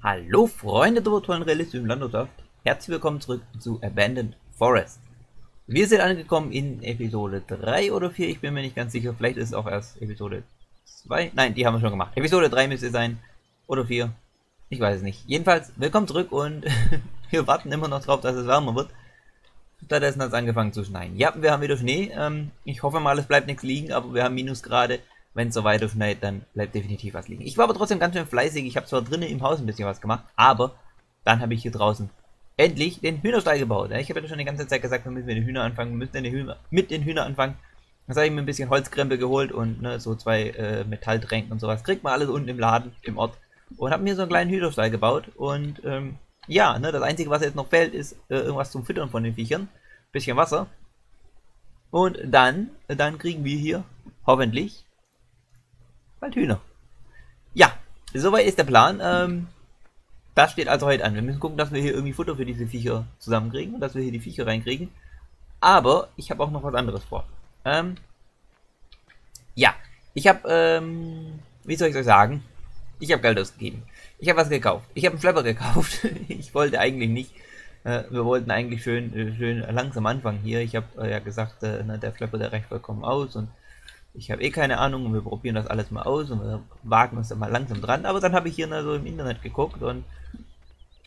Hallo Freunde der virtuellen Realismus im Landwirtschaft. Herzlich willkommen zurück zu Abandoned Forest. Wir sind angekommen in Episode 3 oder 4, ich bin mir nicht ganz sicher. Vielleicht ist es auch erst Episode 2. Nein, die haben wir schon gemacht. Episode 3 müsste sein. Oder 4. Ich weiß es nicht. Jedenfalls, willkommen zurück und wir warten immer noch drauf, dass es wärmer wird. Stattdessen hat es angefangen zu schneien. Ja, wir haben wieder Schnee. Ähm, ich hoffe mal, es bleibt nichts liegen, aber wir haben Minusgrade wenn es so weiter schneit, dann bleibt definitiv was liegen. Ich war aber trotzdem ganz schön fleißig. Ich habe zwar drinnen im Haus ein bisschen was gemacht, aber dann habe ich hier draußen endlich den Hühnerstall gebaut. Ich habe ja schon die ganze Zeit gesagt, wir müssen mit den Hühnern anfangen, wir müssen Hühner, mit den Hühnern anfangen. Jetzt habe ich mir ein bisschen Holzkrempel geholt und ne, so zwei äh, Metalltränken und sowas. Kriegt man alles unten im Laden, im Ort. Und habe mir so einen kleinen Hühnerstall gebaut. Und ähm, ja, ne, das Einzige, was jetzt noch fehlt, ist äh, irgendwas zum Füttern von den Viechern. Bisschen Wasser. Und dann, dann kriegen wir hier hoffentlich Bald Hühner. Ja, soweit ist der Plan. Ähm, das steht also heute an. Wir müssen gucken, dass wir hier irgendwie Futter für diese Viecher zusammenkriegen und dass wir hier die Viecher reinkriegen. Aber ich habe auch noch was anderes vor. Ähm, ja, ich habe, ähm, wie soll ich euch sagen? Ich habe Geld ausgegeben. Ich habe was gekauft. Ich habe einen Flapper gekauft. ich wollte eigentlich nicht. Äh, wir wollten eigentlich schön, äh, schön langsam anfangen hier. Ich habe äh, ja gesagt, äh, na, der Flapper, der reicht vollkommen aus und ich habe eh keine Ahnung und wir probieren das alles mal aus und wir wagen uns dann mal langsam dran. Aber dann habe ich hier so im Internet geguckt und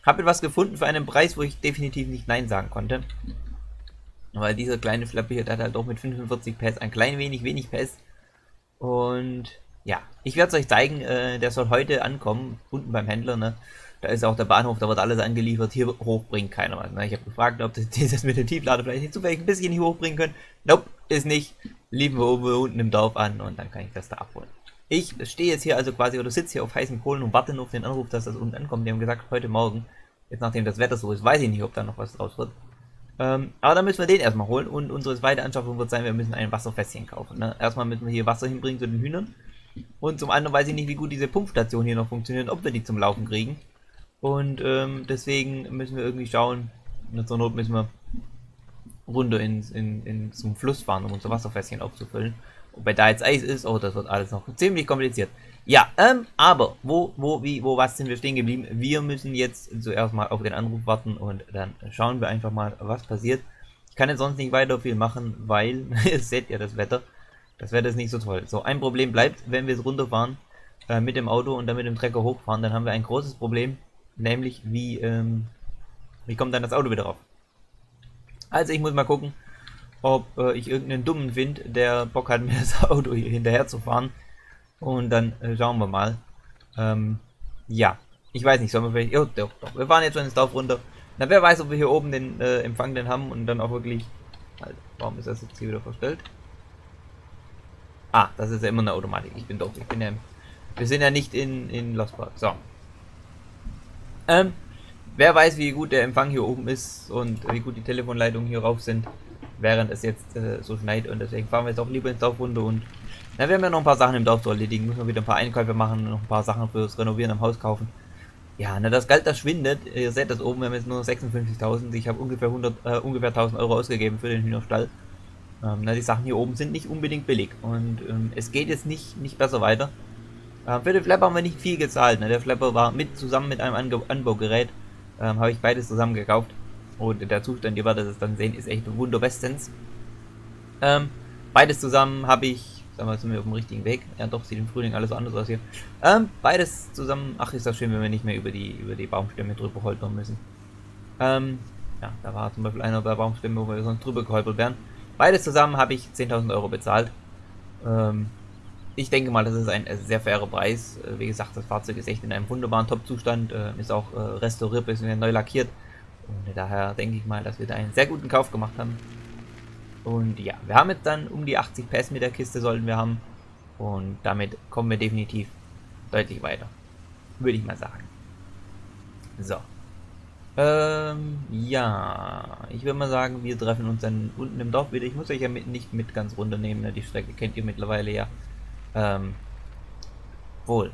habe etwas gefunden für einen Preis, wo ich definitiv nicht Nein sagen konnte. Weil dieser kleine Flappy hier, der hat halt doch mit 45 PS ein klein wenig, wenig PS. Und ja, ich werde es euch zeigen, äh, der soll heute ankommen, unten beim Händler, ne? Da ist auch der Bahnhof, da wird alles angeliefert. Hier hoch bringt keiner was. Ne? Ich habe gefragt, ob das, das mit dem Tieflader vielleicht nicht zufällig ein bisschen hier hochbringen können. Nope, ist nicht. Lieben wir oben unten im Dorf an und dann kann ich das da abholen. Ich stehe jetzt hier also quasi oder sitze hier auf heißen Kohlen und warte nur auf den Anruf, dass das unten ankommt. Die haben gesagt, heute Morgen, jetzt nachdem das Wetter so ist, weiß ich nicht, ob da noch was draus wird. Ähm, aber dann müssen wir den erstmal holen und unsere zweite Anschaffung wird sein, wir müssen ein Wasserfässchen kaufen. Ne? Erstmal müssen wir hier Wasser hinbringen zu den Hühnern. Und zum anderen weiß ich nicht, wie gut diese Pumpstation hier noch funktioniert, ob wir die zum Laufen kriegen. Und ähm, deswegen müssen wir irgendwie schauen, zur Not müssen wir runter ins, in, in, zum Fluss fahren, um unser Wasserfässchen aufzufüllen. Wobei da jetzt Eis ist, oh, das wird alles noch ziemlich kompliziert. Ja, ähm, aber wo, wo, wie, wo, was sind wir stehen geblieben? Wir müssen jetzt zuerst mal auf den Anruf warten und dann schauen wir einfach mal, was passiert. Ich kann jetzt sonst nicht weiter viel machen, weil, ihr seht ja das Wetter. Das Wetter ist nicht so toll. So, ein Problem bleibt, wenn wir jetzt runterfahren äh, mit dem Auto und dann mit dem Trecker hochfahren, dann haben wir ein großes Problem. Nämlich, wie, ähm, wie kommt dann das Auto wieder rauf? Also ich muss mal gucken, ob äh, ich irgendeinen Dummen finde, der Bock hat, mir das Auto hier hinterher zu fahren. Und dann äh, schauen wir mal. Ähm, ja, ich weiß nicht, sollen wir vielleicht... Oh, doch, doch, wir fahren jetzt schon ins Dorf runter. Na, wer weiß, ob wir hier oben den äh, Empfang denn haben und dann auch wirklich... Halt, warum ist das jetzt hier wieder verstellt? Ah, das ist ja immer eine Automatik. Ich bin doch, ich bin ja... Wir sind ja nicht in, in Lost Park. So, ähm, wer weiß, wie gut der Empfang hier oben ist und wie gut die Telefonleitungen hier rauf sind, während es jetzt äh, so schneit. Und deswegen fahren wir jetzt auch lieber ins Dorf runter und na, wir noch ein paar Sachen im Dorf zu erledigen. Müssen wir wieder ein paar Einkäufe machen, noch ein paar Sachen fürs Renovieren am Haus kaufen. Ja, na, das Geld, das schwindet. Ihr seht das oben, wir haben jetzt nur 56.000. Ich habe ungefähr 100, äh, ungefähr 1000 Euro ausgegeben für den Hühnerstall. Ähm, na, die Sachen hier oben sind nicht unbedingt billig und ähm, es geht jetzt nicht, nicht besser weiter. Äh, für den Flapper haben wir nicht viel gezahlt. Ne? Der Flapper war mit zusammen mit einem Ange Anbaugerät. Ähm, Habe ich beides zusammen gekauft. Und der Zustand, ihr werdet es dann sehen, ist echt wunderbestens. Ähm, beides zusammen habe ich, sagen wir, sind wir auf dem richtigen Weg. Ja, doch, sieht im Frühling alles anders aus hier. Ähm, beides zusammen, ach, ist das schön, wenn wir nicht mehr über die, über die Baumstämme drüber holpern müssen. Ähm, ja, da war zum Beispiel einer der Baumstämme, wo wir sonst drüber geholpert wären. Beides zusammen habe ich 10.000 Euro bezahlt. Ähm, ich denke mal, das ist ein sehr fairer Preis. Äh, wie gesagt, das Fahrzeug ist echt in einem wunderbaren Top-Zustand, äh, ist auch äh, restauriert, bisschen neu lackiert. Und daher denke ich mal, dass wir da einen sehr guten Kauf gemacht haben. Und ja, wir haben jetzt dann um die 80 PS mit der Kiste sollten wir haben. Und damit kommen wir definitiv deutlich weiter. Würde ich mal sagen. So. Ähm, ja. Ich würde mal sagen, wir treffen uns dann unten im Dorf wieder. Ich muss euch ja mit, nicht mit ganz runternehmen. Ne? Die Strecke kennt ihr mittlerweile ja. Ähm, wohl.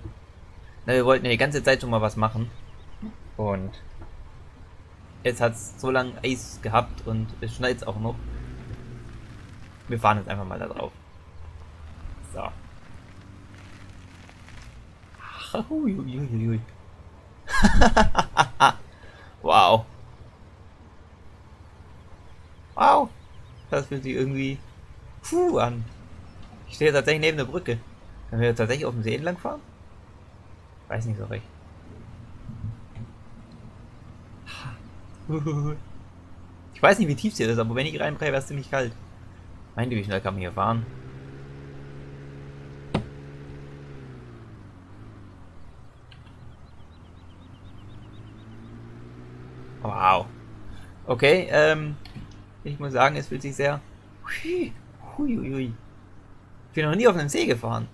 Na, wir wollten ja die ganze Zeit schon mal was machen. Und jetzt hat es so lange Eis gehabt und es schneit auch noch. Wir fahren jetzt einfach mal da drauf. So. Wow. Wow. Das fühlt sich irgendwie puh an. Ich stehe tatsächlich neben der Brücke. Können wir tatsächlich auf dem See entlang fahren? Weiß nicht so recht. Ich weiß nicht, wie tief sie ist, aber wenn ich reinbreche, wäre es ziemlich kalt. Meinte, wie schnell kann man hier fahren? Wow. Okay, ähm, ich muss sagen, es fühlt sich sehr... Huiuiui. Ich bin noch nie auf einem See gefahren.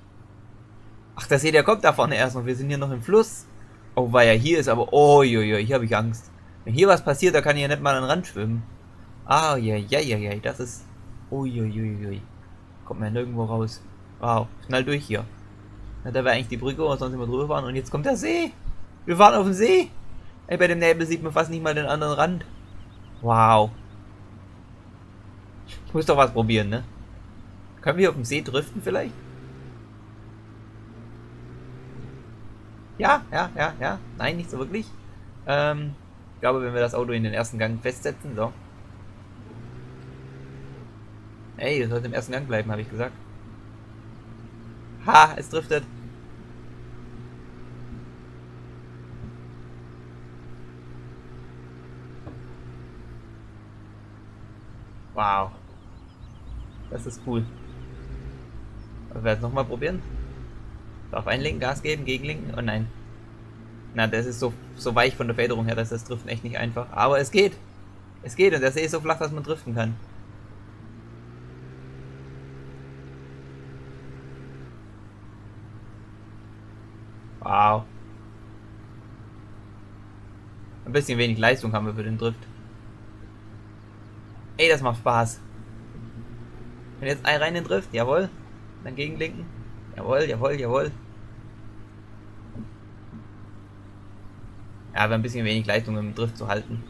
Ach, der See, der kommt da vorne erst und wir sind hier noch im Fluss. Oh, weil ja hier ist aber... Oh, jo, jo, hier habe ich Angst. Wenn hier was passiert, da kann ich ja nicht mal an den Rand schwimmen. Ah, ja, ja, ja, ja, das ist... Uiuiui. Kommt mir nirgendwo raus. Wow, schnell durch hier. Na, da wäre eigentlich die Brücke, wo sonst immer drüber fahren. Und jetzt kommt der See. Wir fahren auf den See. Ey, bei dem Nebel sieht man fast nicht mal den anderen Rand. Wow. Ich muss doch was probieren, ne? Können wir auf dem See driften vielleicht? Ja, ja, ja, ja. Nein, nicht so wirklich. Ähm, ich glaube, wenn wir das Auto in den ersten Gang festsetzen, so. Ey, das sollte im ersten Gang bleiben, habe ich gesagt. Ha, es driftet. Wow. Das ist cool. Wir werden es nochmal probieren. Darf einlenken, Gas geben, gegenlenken? Oh nein. Na, das ist so, so weich von der Federung her, dass das Driften echt nicht einfach. Aber es geht. Es geht und der See ist so flach, dass man driften kann. Wow. Ein bisschen wenig Leistung haben wir für den Drift. Ey, das macht Spaß. Und jetzt ein rein in den Drift, jawohl. Dann gegenlinken. Jawohl, jawohl, jawohl. Ja, aber ein bisschen wenig Leistung im Drift zu halten.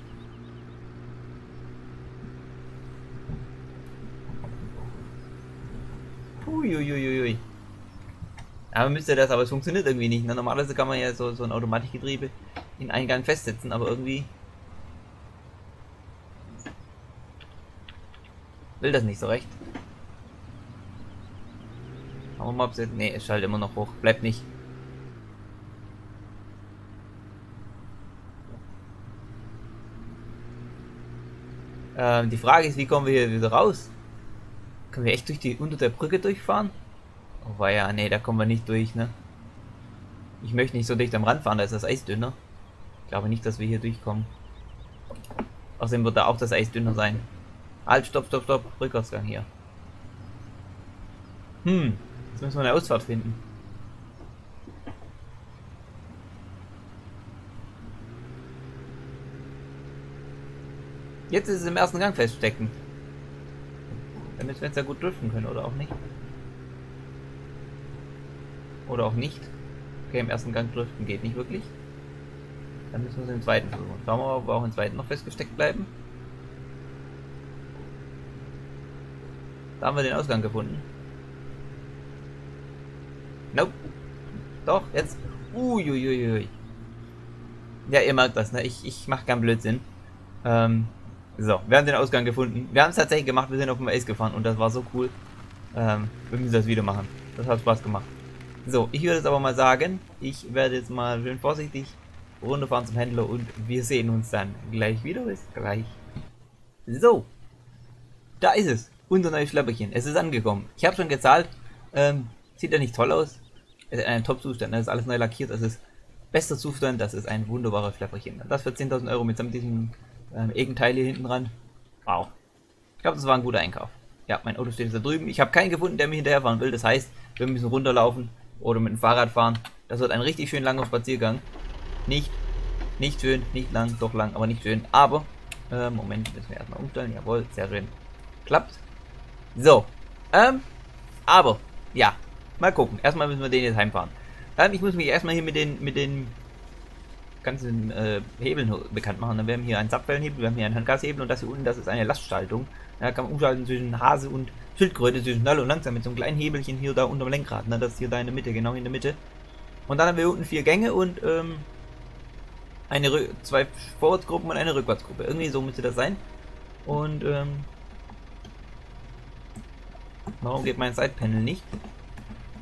Uiuiuiui. Man müsste das, aber es funktioniert irgendwie nicht. Ne? Normalerweise kann man ja so, so ein Automatikgetriebe in einen Gang festsetzen, aber irgendwie will das nicht so recht. Schauen wir mal, ob es jetzt... Ne, es schaltet immer noch hoch. Bleibt nicht. Ähm, die Frage ist, wie kommen wir hier wieder raus? Können wir echt durch die unter der Brücke durchfahren? Oh ja, nee, da kommen wir nicht durch, ne? Ich möchte nicht so dicht am Rand fahren, da ist das Eis dünner. Ich glaube nicht, dass wir hier durchkommen. Außerdem wird da auch das Eis dünner sein. Halt, stopp, stopp, stopp. Rückwärtsgang hier. Hm, müssen wir eine Ausfahrt finden. Jetzt ist es im ersten Gang feststecken. Damit wir es ja gut driften können, oder auch nicht. Oder auch nicht. Okay, im ersten Gang driften geht nicht wirklich. Dann müssen wir es im zweiten versuchen. Schauen wir mal, ob wir auch im zweiten noch festgesteckt bleiben. Da haben wir den Ausgang gefunden. Nope. Doch, jetzt. Uiuiui. Ja, ihr merkt das, ne? Ich, ich mache keinen Blödsinn. Ähm, so, wir haben den Ausgang gefunden. Wir haben es tatsächlich gemacht, wir sind auf dem Ace gefahren und das war so cool. Ähm, wir müssen das wieder machen. Das hat Spaß gemacht. So, ich würde jetzt aber mal sagen, ich werde jetzt mal schön vorsichtig runterfahren zum Händler und wir sehen uns dann gleich wieder. Bis gleich. So, da ist es. Unser neues Schlepperchen. Es ist angekommen. Ich habe schon gezahlt. Ähm, sieht ja nicht toll aus. Ist ein Top-Zustand. Das ist alles neu lackiert. Das ist bester Zustand. Das ist ein wunderbares Schlepperchen. Das für 10.000 Euro mit diesem ähm, Egenteil hier hinten dran. Wow. Ich glaube, das war ein guter Einkauf. Ja, mein Auto steht da drüben. Ich habe keinen gefunden, der mir hinterherfahren will. Das heißt, wir müssen runterlaufen oder mit dem Fahrrad fahren. Das wird ein richtig schön langer Spaziergang. Nicht, nicht schön, nicht lang, doch lang, aber nicht schön. Aber, äh, Moment, müssen wir erstmal umstellen. Jawohl, sehr schön. Klappt. So, ähm, aber, ja, mal gucken. Erstmal müssen wir den jetzt heimfahren. Ähm, ich muss mich erstmal hier mit den, mit den ganzen äh, Hebeln bekannt machen. Wir haben hier einen Zapfwellenhebel, wir haben hier einen Handgashebel und das hier unten, das ist eine Lastschaltung. Da kann man umschalten zwischen Hase und Schildkröte zwischen schnell und langsam mit so einem kleinen Hebelchen hier da unter dem Lenkrad. Ne? Das ist hier da in der Mitte, genau in der Mitte. Und dann haben wir unten vier Gänge und ähm, eine Rü zwei Vorwärtsgruppen und eine Rückwärtsgruppe. Irgendwie so müsste das sein. Und ähm, warum geht mein Side-Panel nicht?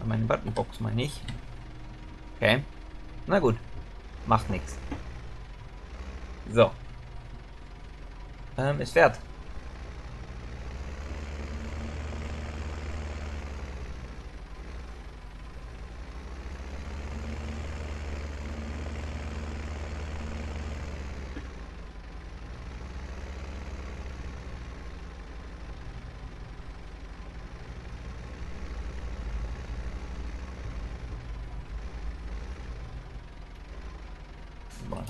Meine Buttonbox mal nicht. Okay. Na gut. Macht nichts. So. Ähm, es fährt.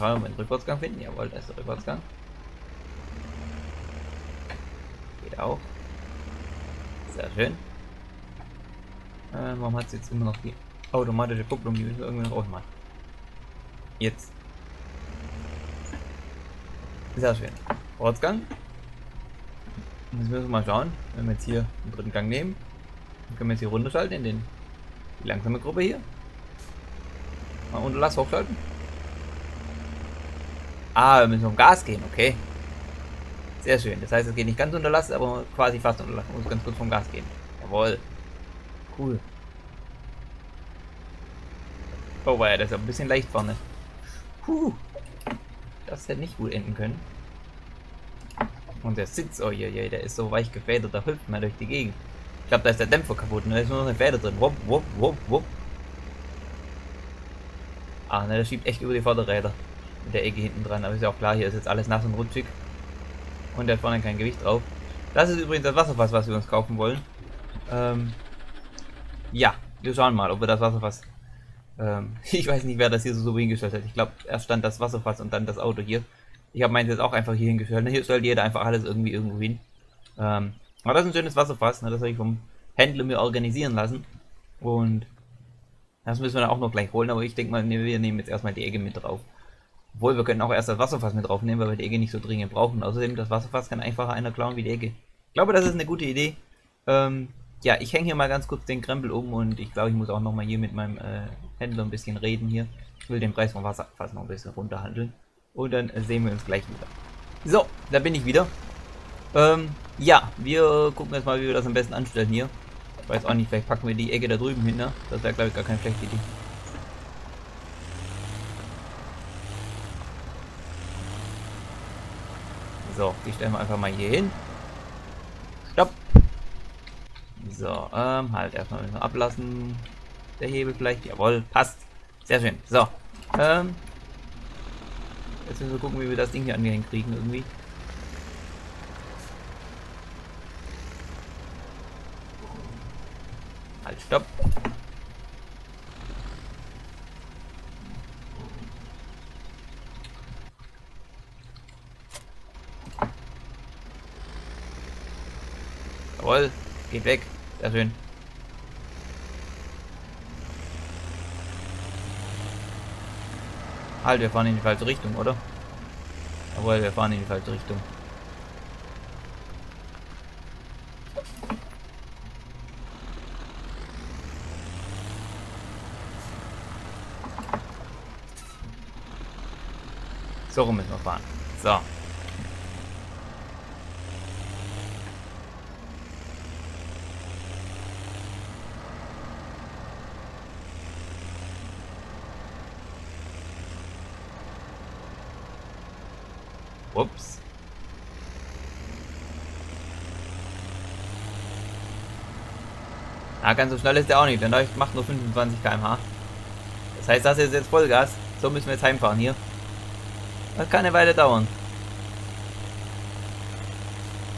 Mal schauen, ob wir einen Rückwärtsgang finden. Jawohl, da ist der Rückwärtsgang. Geht auch. Sehr schön. Äh, warum hat es jetzt immer noch die automatische Kupplung? Die müssen wir irgendwie noch ausmachen. Jetzt. Sehr schön. Ortsgang. Jetzt müssen wir mal schauen, wenn wir jetzt hier den dritten Gang nehmen, dann können wir jetzt hier runterschalten in den, die langsame Gruppe hier. Mal Unterlass hochschalten. Ah, wir müssen um Gas gehen, okay. Sehr schön. Das heißt, es geht nicht ganz unter Last, aber quasi fast unter Last. muss ganz kurz vom Gas gehen. Jawohl. Cool. Oh, war ja, das ist ein bisschen leicht vorne. Puh. Das hätte nicht gut enden können. Und der Sitz, oh je, je, der ist so weich gefedert, da hüpft man durch die Gegend. Ich glaube, da ist der Dämpfer kaputt, ne? da ist nur noch eine Feder drin. Wupp, wupp, wupp, wupp. Ah, ne, das schiebt echt über die Vorderräder mit der Ecke hinten dran. Aber ist ja auch klar, hier ist jetzt alles nass und rutschig. Und da vorne kein Gewicht drauf. Das ist übrigens das Wasserfass, was wir uns kaufen wollen. Ähm, ja, wir schauen mal, ob wir das Wasserfass... Ähm, ich weiß nicht, wer das hier so, so hingestellt hat. Ich glaube, erst stand das Wasserfass und dann das Auto hier. Ich habe meins jetzt auch einfach hier hingestellt. Hier stellt jeder einfach alles irgendwie irgendwo hin. Ähm, aber das ist ein schönes Wasserfass. Ne? Das habe ich vom Händler mir organisieren lassen. Und das müssen wir dann auch noch gleich holen. Aber ich denke mal, wir nehmen jetzt erstmal die Egge mit drauf. Obwohl, wir können auch erst das Wasserfass mit draufnehmen, weil wir die Egge nicht so dringend brauchen. Außerdem, das Wasserfass kann einfacher einer klauen wie die Egge. Ich glaube, das ist eine gute Idee. Ähm, ja, ich hänge hier mal ganz kurz den Krempel um und ich glaube, ich muss auch noch mal hier mit meinem äh, Händler ein bisschen reden hier. Ich will den Preis vom Wasserfass noch ein bisschen runterhandeln. Und dann sehen wir uns gleich wieder. So, da bin ich wieder. Ähm, ja, wir gucken jetzt mal, wie wir das am besten anstellen hier. Ich weiß auch nicht, vielleicht packen wir die Ecke da drüben hin, ne? Das wäre, glaube ich, gar keine schlechte Idee. So, stellen wir einfach mal hier hin. Stopp. So, ähm, halt erstmal ablassen. Der Hebel vielleicht. Jawohl, passt. Sehr schön. So, ähm, jetzt müssen wir gucken, wie wir das Ding hier angehängt kriegen irgendwie. Halt, stopp. Jawohl, geht weg. Sehr schön. Halt, wir fahren in die falsche Richtung, oder? Jawohl, wir fahren in die falsche Richtung. So rum müssen wir fahren. So. Ups. Ah, ganz so schnell ist der auch nicht. Der macht nur 25 km/h. Das heißt, das ist jetzt Vollgas. So müssen wir jetzt heimfahren hier. Das kann eine Weile dauern.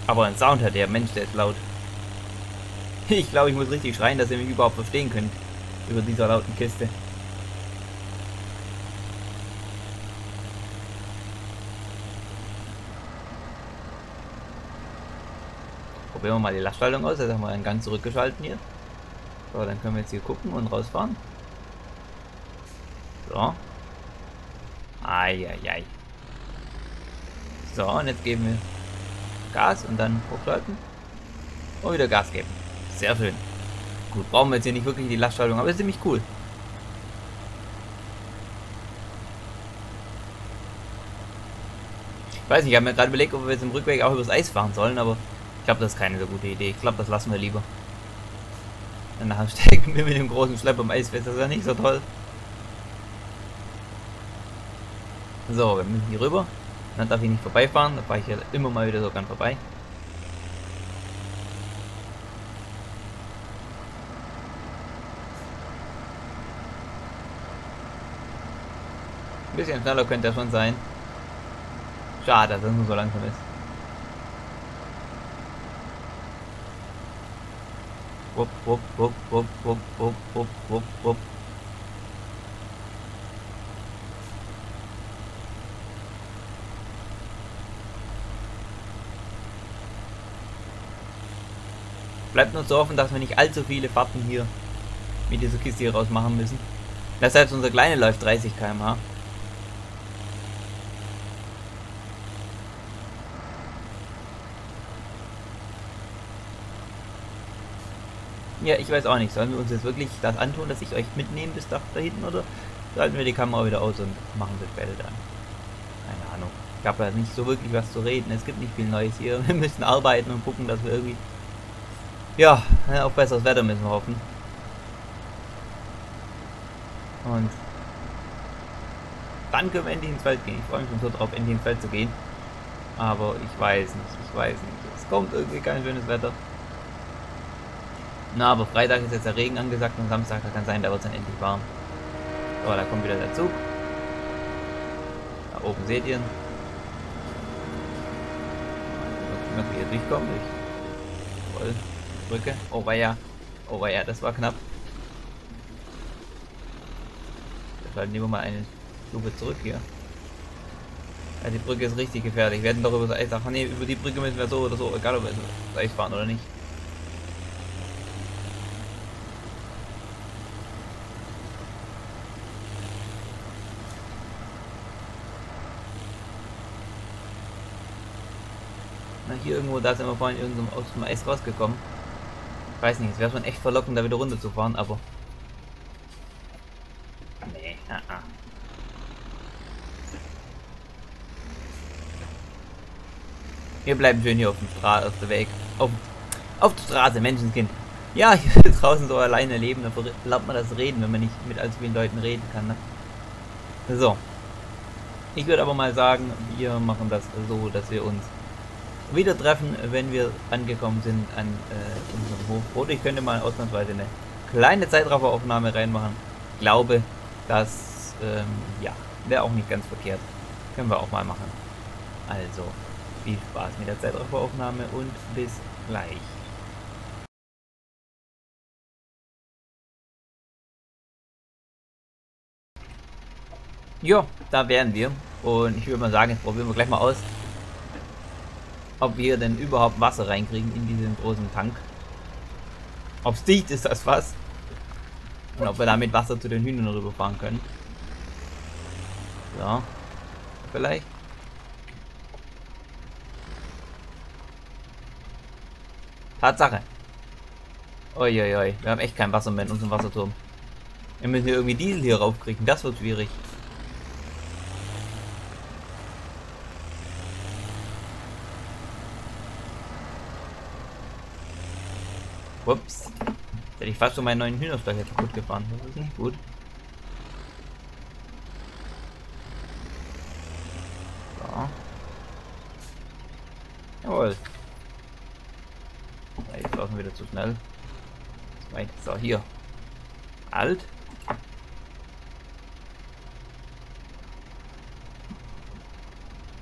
Aber ein Sound hat der Mensch, der ist laut. Ich glaube, ich muss richtig schreien, dass ihr mich überhaupt verstehen könnt. Über dieser lauten Kiste. Probieren wir mal die Lastschaltung aus. Jetzt haben wir einen Gang zurückgeschalten hier. So, dann können wir jetzt hier gucken und rausfahren. So. Eieiei. So, und jetzt geben wir Gas und dann hochschalten. Und wieder Gas geben. Sehr schön. Gut, brauchen wir jetzt hier nicht wirklich die Lastschaltung, aber ist ziemlich cool. Ich weiß nicht, ich habe mir gerade überlegt, ob wir jetzt im Rückweg auch übers Eis fahren sollen, aber ich glaube, das ist keine so gute Idee. Ich glaube, das lassen wir lieber. Danach stecken wir mit dem großen Schlepper im Eis fest, das ist ja nicht so toll. So, wir müssen hier rüber. Dann darf ich nicht vorbeifahren, da fahre ich ja immer mal wieder so ganz vorbei. Ein bisschen schneller könnte er schon sein. Schade, dass er nur so langsam ist. Wupp, wupp, wupp, wupp, wupp, wupp, wupp, wupp, wupp. Bleibt nur zu hoffen, dass wir nicht allzu viele Fahrten hier mit dieser Kiste hier raus machen müssen. Das heißt, unser Kleine läuft 30 km/h. Ja, ich weiß auch nicht. Sollen wir uns jetzt wirklich das antun, dass ich euch mitnehme bis da, da hinten oder schalten wir die Kamera wieder aus und machen das später dann? Keine Ahnung. Ich habe ja nicht so wirklich was zu reden. Es gibt nicht viel Neues hier. Wir müssen arbeiten und gucken, dass wir irgendwie ja, auf besseres Wetter müssen wir hoffen. Und dann können wir endlich ins Feld gehen. Ich freue mich schon so drauf, endlich ins Feld zu gehen. Aber ich weiß nicht, ich weiß nicht. Es kommt irgendwie kein schönes Wetter. Na, aber Freitag ist jetzt der Regen angesagt und Samstag kann sein, da wird es dann endlich warm. So, da kommt wieder der Zug. Da oben seht ihr ihn. Mal hier durchkommen. Durch. Voll. Brücke. Oh war ja. Oh war ja, das war knapp. Vielleicht nehmen wir mal eine Stufe zurück hier. Ja, die Brücke ist richtig gefährlich. Wir werden doch über das Eis. Nee, über die Brücke müssen wir so oder so, egal ob wir das Eis fahren oder nicht. Hier irgendwo, da sind wir vorhin irgendwo aus dem Eis rausgekommen weiß nicht, es wäre schon echt verlockend, da wieder runter zu fahren, aber. Nee, ah, ah. Wir bleiben schön hier auf dem Stra auf der Weg. Auf, auf der Straße, Menschenskind. Ja, hier draußen so alleine leben, da lernt man das Reden, wenn man nicht mit allzu vielen Leuten reden kann. Ne? So. Ich würde aber mal sagen, wir machen das so, dass wir uns wieder treffen, wenn wir angekommen sind an äh, unserem Hof. Oder ich könnte mal ausnahmsweise eine kleine Zeitrafferaufnahme reinmachen. Glaube, das ähm, ja, wäre auch nicht ganz verkehrt. Können wir auch mal machen. Also, viel Spaß mit der Zeitrafferaufnahme und bis gleich. Ja, da wären wir. Und ich würde mal sagen, probieren wir gleich mal aus, ob wir denn überhaupt Wasser reinkriegen in diesen großen Tank. Ob es dicht ist, das was. Und ob wir damit Wasser zu den Hühnern rüberfahren können. So. Vielleicht. Tatsache. Uiuiui, wir haben echt kein Wasser mehr in unserem Wasserturm. Wir müssen hier irgendwie Diesel hier raufkriegen, das wird schwierig. Ups. Hätte ich fast so meinen neuen Hühnerstall kaputt gefahren. Das ist nicht gut. So. Jawohl. Ja, jetzt laufen wieder zu schnell. So, hier. Alt.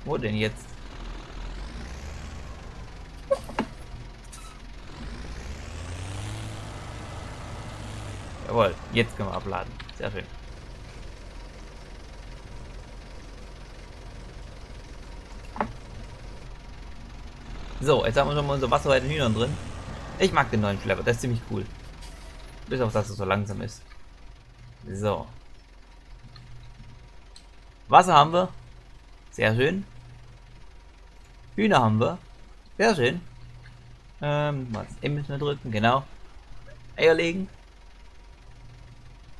Wo denn jetzt? Jawohl, jetzt können wir abladen. Sehr schön. So, jetzt haben wir schon mal unser Wasser bei den Hühnern drin. Ich mag den neuen Schlepper, der ist ziemlich cool. Bis auf dass er so langsam ist. So. Wasser haben wir. Sehr schön. Hühner haben wir. Sehr schön. Ähm, was? M müssen wir drücken, genau. Eier legen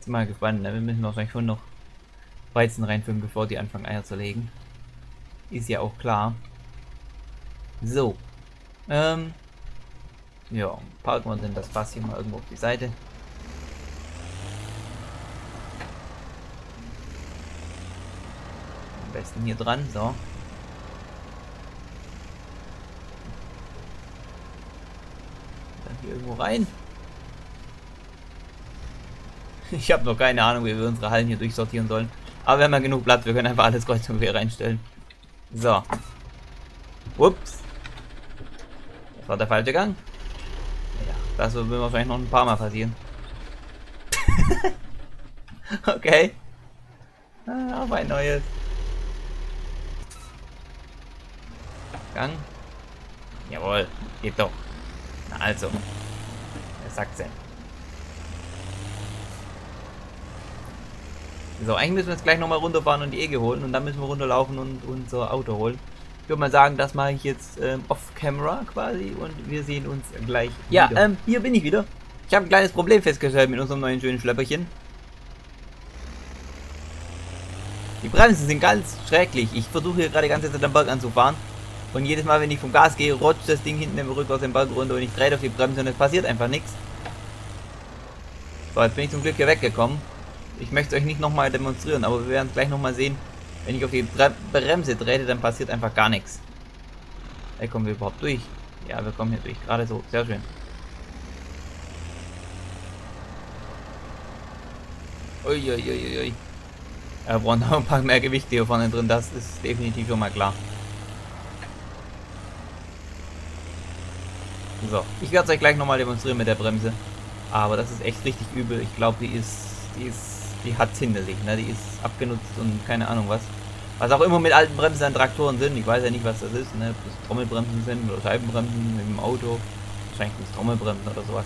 mal gespannt, ne? wir müssen wahrscheinlich schon noch Weizen reinfüllen, bevor die anfangen Eier zu legen. Ist ja auch klar. So. Ähm. Ja, parken wir denn das Fass hier mal irgendwo auf die Seite. Am besten hier dran, so. Dann hier irgendwo rein. Ich habe noch keine Ahnung, wie wir unsere Hallen hier durchsortieren sollen. Aber wir haben ja genug Platz, wir können einfach alles kreuz und quer reinstellen. So. Ups. Das war der falsche Gang. Ja, das wird wahrscheinlich noch ein paar Mal passieren. okay. Ah, auf ein neues. Gang. Jawohl, geht doch. Na also. Er sagt denn. So, eigentlich müssen wir jetzt gleich nochmal runterfahren und die Ege holen und dann müssen wir runterlaufen und unser Auto holen. Ich würde mal sagen, das mache ich jetzt ähm, off-camera quasi und wir sehen uns gleich Ja, wieder. ähm, hier bin ich wieder. Ich habe ein kleines Problem festgestellt mit unserem neuen schönen Schlepperchen. Die Bremsen sind ganz schrecklich. Ich versuche hier gerade die ganze Zeit am Berg anzufahren. Und jedes Mal, wenn ich vom Gas gehe, rutscht das Ding hinten im Rücken aus dem Berg runter und ich drehe auf die Bremse und es passiert einfach nichts. So, jetzt bin ich zum Glück hier weggekommen. Ich möchte euch nicht nochmal demonstrieren, aber wir werden gleich nochmal sehen. Wenn ich auf die Bre Bremse trete, dann passiert einfach gar nichts. Hey, kommen wir überhaupt durch? Ja, wir kommen hier durch. Gerade so. Sehr schön. Uiuiuiui. Er braucht noch ein paar mehr Gewichte hier vorne drin. Das ist definitiv schon mal klar. So, ich werde es euch gleich nochmal demonstrieren mit der Bremse. Aber das ist echt richtig übel. Ich glaube, die ist, die ist die hat hinter sich, ne? Die ist abgenutzt und keine Ahnung was. Was auch immer mit alten Bremsen an Traktoren sind, ich weiß ja nicht, was das ist, ne? Ob das Trommelbremsen sind oder Scheibenbremsen dem Auto. Wahrscheinlich sind es Trommelbremsen oder sowas.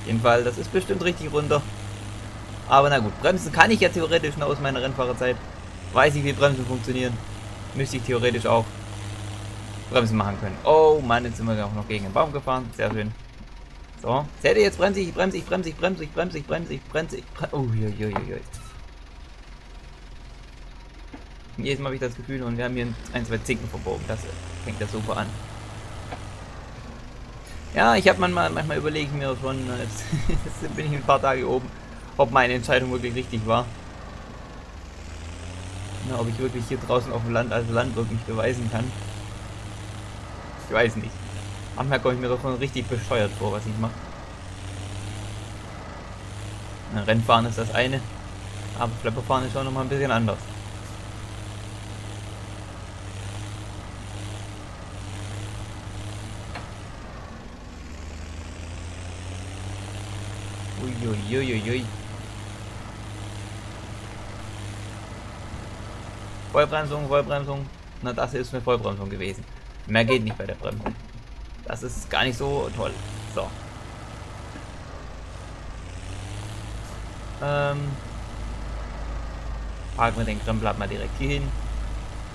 Auf jeden Fall, das ist bestimmt richtig runter. Aber na gut, Bremsen kann ich ja theoretisch noch aus meiner Rennfahrerzeit. Weiß ich, wie Bremsen funktionieren. Müsste ich theoretisch auch Bremsen machen können. Oh Mann, jetzt sind wir auch noch gegen den Baum gefahren. Sehr schön. So, seht ihr, jetzt bremse ich, bremse ich, bremse ich, bremse ich, bremse ich, bremse ich, bremse ich, Oh, je, je, je. Jedes Mal habe ich das Gefühl, und wir haben hier ein, zwei Zinken verbogen. Das fängt ja super an. Ja, ich habe manchmal, manchmal überlege ich mir schon, äh, jetzt, jetzt bin ich ein paar Tage oben, ob meine Entscheidung wirklich richtig war. Na, ob ich wirklich hier draußen auf dem Land als Landwirt mich beweisen kann. Ich weiß nicht. Manchmal komme ich mir davon richtig bescheuert vor, was ich mache. Rennfahren ist das eine, aber Schlepperfahren ist auch noch mal ein bisschen anders. Uiuiuiui. Vollbremsung, Vollbremsung. Na, das ist eine Vollbremsung gewesen. Mehr geht nicht bei der Bremsung. Das ist gar nicht so toll. So. Ähm. Parken wir den Krempel mal direkt hier hin.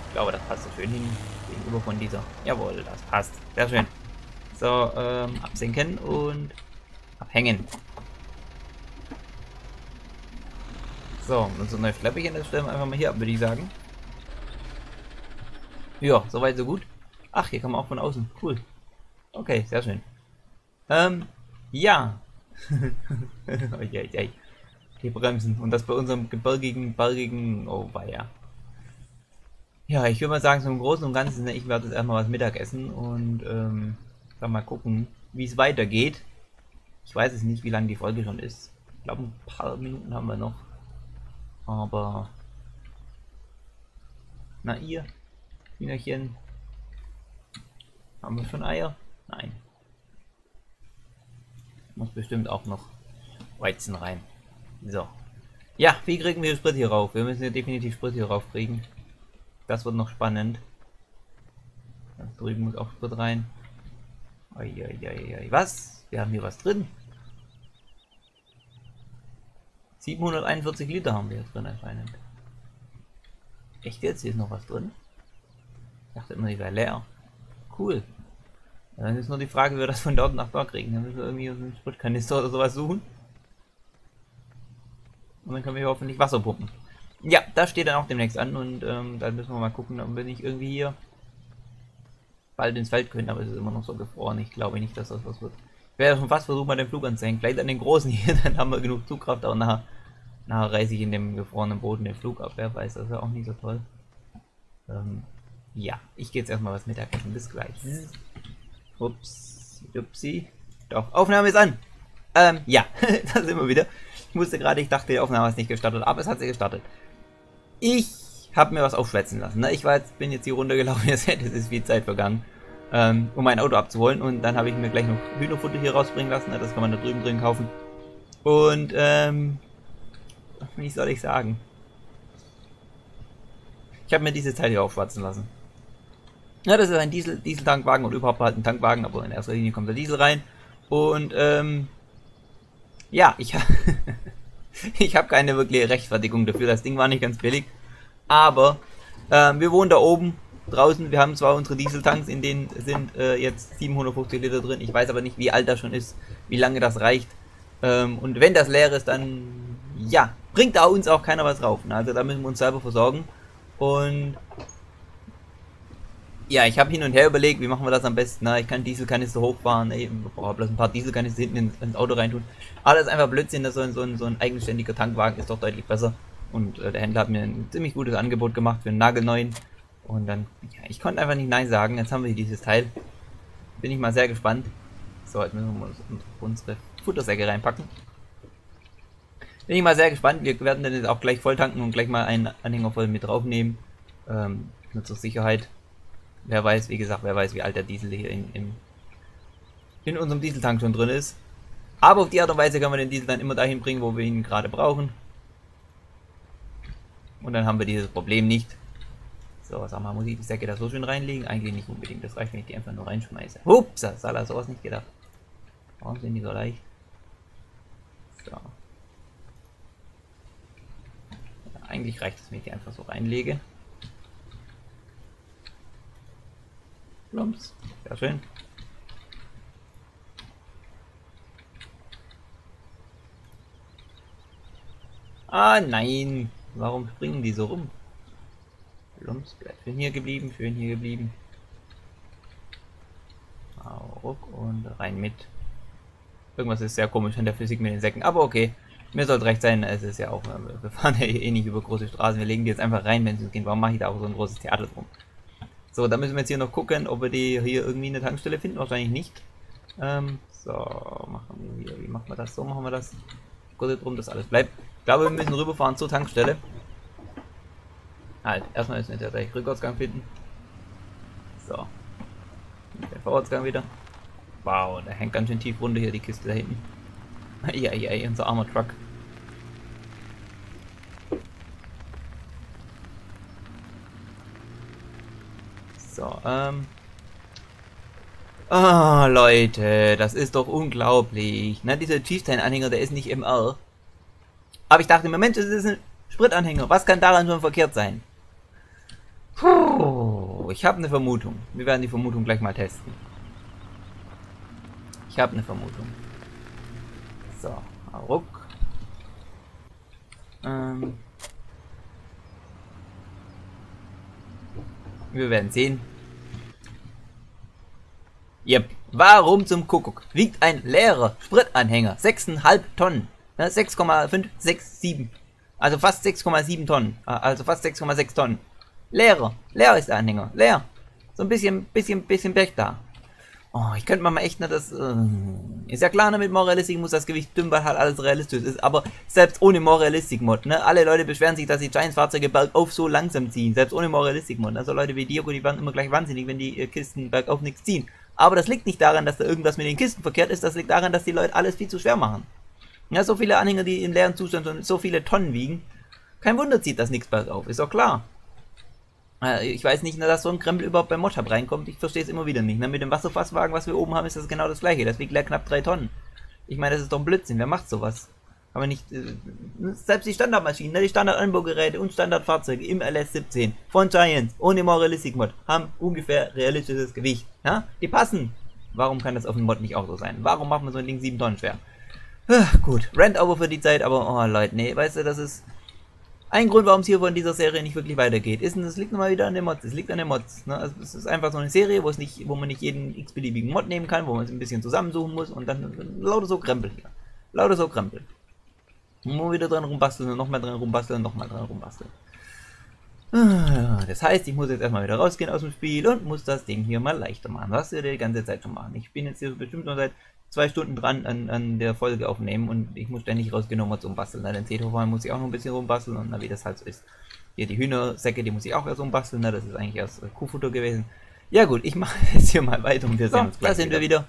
Ich glaube, das passt so schön hin. Gegenüber von dieser. Jawohl, das passt. Sehr schön. So, ähm, absenken und abhängen. So, unser neues Schlepperchen, das stellen wir einfach mal hier ab, würde ich sagen. Ja, soweit so gut. Ach, hier kann man auch von außen. Cool. Okay, sehr schön. Ähm, ja. Die Bremsen. Und das bei unserem gebirgigen, bergigen, oh weia. Ja, ich würde mal sagen, so im Großen und Ganzen, ne, ich werde jetzt erstmal was Mittagessen und ähm, dann mal gucken, wie es weitergeht. Ich weiß es nicht, wie lange die Folge schon ist. Ich glaube, ein paar Minuten haben wir noch. Aber. Na, ihr, Hühnerchen. Haben wir schon Eier? Nein. Muss bestimmt auch noch Weizen rein. So. Ja, wie kriegen wir Sprit hier rauf? Wir müssen hier definitiv Sprit hier rauf kriegen. Das wird noch spannend. Da drüben muss auch Sprit rein. Eieieiei. Was? Wir haben hier was drin. 741 Liter haben wir jetzt drin anscheinend. Echt jetzt? Hier ist noch was drin? Ich dachte immer, die wäre leer. Cool. Dann ist nur die Frage, wie wir das von dort nach dort kriegen. Dann müssen wir irgendwie einen Spritkanister oder sowas suchen. Und dann können wir hoffentlich Wasser pumpen. ja, das steht dann auch demnächst an und ähm, dann müssen wir mal gucken, ob wir nicht irgendwie hier bald ins Feld können, aber es ist immer noch so gefroren. Ich glaube nicht, dass das was wird. Ich werde schon fast versuchen, mal den Flug anzuhängen. Vielleicht an den großen hier, dann haben wir genug Zugkraft, aber nachher, nachher reiße ich in dem gefrorenen Boden den Flug ab. Wer weiß, das ist ja auch nicht so toll. Ähm, ja, ich gehe jetzt erstmal was Mittagessen. Bis gleich. Ups, upsi. Doch, Aufnahme ist an. Ähm, ja, da sind wir wieder. Ich musste gerade, ich dachte, die Aufnahme ist nicht gestartet, aber es hat sie gestartet. Ich habe mir was aufschwätzen lassen. Ne? Ich war jetzt, bin jetzt hier runtergelaufen, es ist viel Zeit vergangen, ähm, um mein Auto abzuholen. Und dann habe ich mir gleich noch Hühnerfutter hier rausbringen lassen. Ne? Das kann man da drüben drin kaufen. Und, ähm, wie soll ich sagen? Ich habe mir diese Teil hier aufschwatzen lassen. Ja, das ist ein Diesel, Dieseltankwagen und überhaupt halt ein Tankwagen, aber in erster Linie kommt der Diesel rein. Und, ähm, ja, ich, ich habe keine wirkliche Rechtfertigung dafür. Das Ding war nicht ganz billig. Aber äh, wir wohnen da oben draußen. Wir haben zwar unsere Dieseltanks, in denen sind äh, jetzt 750 Liter drin. Ich weiß aber nicht, wie alt das schon ist, wie lange das reicht. Ähm, und wenn das leer ist, dann ja, bringt da uns auch keiner was drauf. Also da müssen wir uns selber versorgen. Und ja, ich habe hin und her überlegt, wie machen wir das am besten. Na, ich kann Dieselkanister hochfahren, ey, bloß ein paar Dieselkanister hinten ins, ins, Auto reintun. Alles einfach Blödsinn, so ein, so, ein, so ein eigenständiger Tankwagen ist doch deutlich besser. Und äh, der Händler hat mir ein ziemlich gutes Angebot gemacht für einen nagelneuen. Und dann, ja, ich konnte einfach nicht Nein sagen. Jetzt haben wir hier dieses Teil. Bin ich mal sehr gespannt. So, jetzt müssen wir unsere Futtersäcke reinpacken. Bin ich mal sehr gespannt. Wir werden dann jetzt auch gleich voll tanken und gleich mal einen Anhänger voll mit draufnehmen. Ähm, nur zur Sicherheit. Wer weiß, wie gesagt, wer weiß, wie alt der Diesel hier in, in, in unserem Dieseltank schon drin ist. Aber auf die Art und Weise können wir den Diesel dann immer dahin bringen, wo wir ihn gerade brauchen. Und dann haben wir dieses Problem nicht. So, sag mal, muss ich die Säcke da so schön reinlegen? Eigentlich nicht unbedingt. Das reicht, wenn ich die einfach nur reinschmeiße. Ups, er sowas nicht gedacht. Warum sind die so leicht? So. Ja, eigentlich reicht es, wenn ich die einfach so reinlege. Plumps. Sehr schön. Ah, nein. Warum springen die so rum? Plumps bleibt schön hier geblieben, schön hier geblieben. Ruck und rein mit. Irgendwas ist sehr komisch an der Physik mit den Säcken, aber okay. Mir sollte recht sein, es ist ja auch, wir fahren ja eh nicht über große Straßen, wir legen die jetzt einfach rein, wenn sie gehen. Warum mache ich da auch so ein großes Theater drum? So, da müssen wir jetzt hier noch gucken, ob wir die hier irgendwie eine Tankstelle finden. Wahrscheinlich nicht. Ähm, so, machen wir hier. Wie machen wir das? So machen wir das. Gut drum, dass alles bleibt. Ich glaube, wir müssen rüberfahren zur Tankstelle. Halt, erstmal müssen wir gleich Rückwärtsgang finden. So. Der Vorwärtsgang wieder. Wow, der hängt ganz schön tief runter hier, die Kiste da hinten. Ja, unser armer Truck. So, ähm. Ah, oh, Leute, das ist doch unglaublich. Na, dieser Chieftain-Anhänger, der ist nicht MR. Aber ich dachte, im Moment ist es ein Spritanhänger. Was kann daran schon verkehrt sein? Puh, ich habe eine Vermutung. Wir werden die Vermutung gleich mal testen. Ich habe eine Vermutung. So, ruck. Ähm. Wir werden sehen. Yep. Warum zum Kuckuck wiegt ein leerer Spritanhänger 6,5 Tonnen? 6,567. Also fast 6,7 Tonnen. Äh, also fast 6,6 Tonnen. Leerer. Leer ist der Anhänger. Leer. So ein bisschen, bisschen, bisschen Pech da. Oh, ich könnte mal echt nicht das. Äh, ist ja klar, ne, mit More Realistic muss das Gewicht dünn, weil halt alles realistisch ist. Aber selbst ohne More Realistic Mod, ne? Alle Leute beschweren sich, dass die Giants-Fahrzeuge bergauf so langsam ziehen. Selbst ohne More Realistic Mod. Also Leute wie Diogo, die werden immer gleich wahnsinnig, wenn die äh, Kisten bergauf nichts ziehen. Aber das liegt nicht daran, dass da irgendwas mit den Kisten verkehrt ist. Das liegt daran, dass die Leute alles viel zu schwer machen. Ja, so viele Anhänger, die in leeren Zustand und so viele Tonnen wiegen. Kein Wunder zieht das nichts bergauf. Ist doch klar. Äh, ich weiß nicht, dass so ein Krempel überhaupt beim Motab reinkommt. Ich verstehe es immer wieder nicht. Mit dem Wasserfasswagen, was wir oben haben, ist das genau das gleiche. Das wiegt leer knapp 3 Tonnen. Ich meine, das ist doch ein Blödsinn. Wer macht sowas? Aber nicht, äh, selbst die Standardmaschinen, ne, die Standard-Anbaugeräte und Standardfahrzeuge im LS17 von Giants ohne More Realistic Mod haben ungefähr realistisches Gewicht. Ja? Die passen. Warum kann das auf dem Mod nicht auch so sein? Warum macht man so ein Ding 7 Tonnen schwer? Gut, Rent over für die Zeit, aber oh Leute, nee, weißt du, das ist Ein Grund, warum es hier von dieser Serie nicht wirklich weitergeht, ist, und es liegt nochmal wieder an den Mods. Es liegt an den Mods. Ne? Also es ist einfach so eine Serie, wo es nicht, wo man nicht jeden x-beliebigen Mod nehmen kann, wo man es ein bisschen zusammensuchen muss und dann lauter so Krempel hier. Lauter so Krempel. Man wieder dran rumbasteln und nochmal dran rumbasteln und nochmal dran rumbasteln. Ah, das heißt, ich muss jetzt erstmal wieder rausgehen aus dem Spiel und muss das Ding hier mal leichter machen, was wir die ganze Zeit schon machen. Ich bin jetzt hier bestimmt noch seit zwei Stunden dran an, an der Folge aufnehmen und ich muss ständig rausgehen, um was umbasteln. Na, den Zedhofer muss ich auch noch ein bisschen rumbasteln und na, wie das halt so ist. Hier die Hühnersäcke, die muss ich auch erst umbasteln, na, das ist eigentlich erst Kuhfutter gewesen. Ja gut, ich mache jetzt hier mal weiter und wir so, sehen uns gleich Da sind wieder. wir wieder.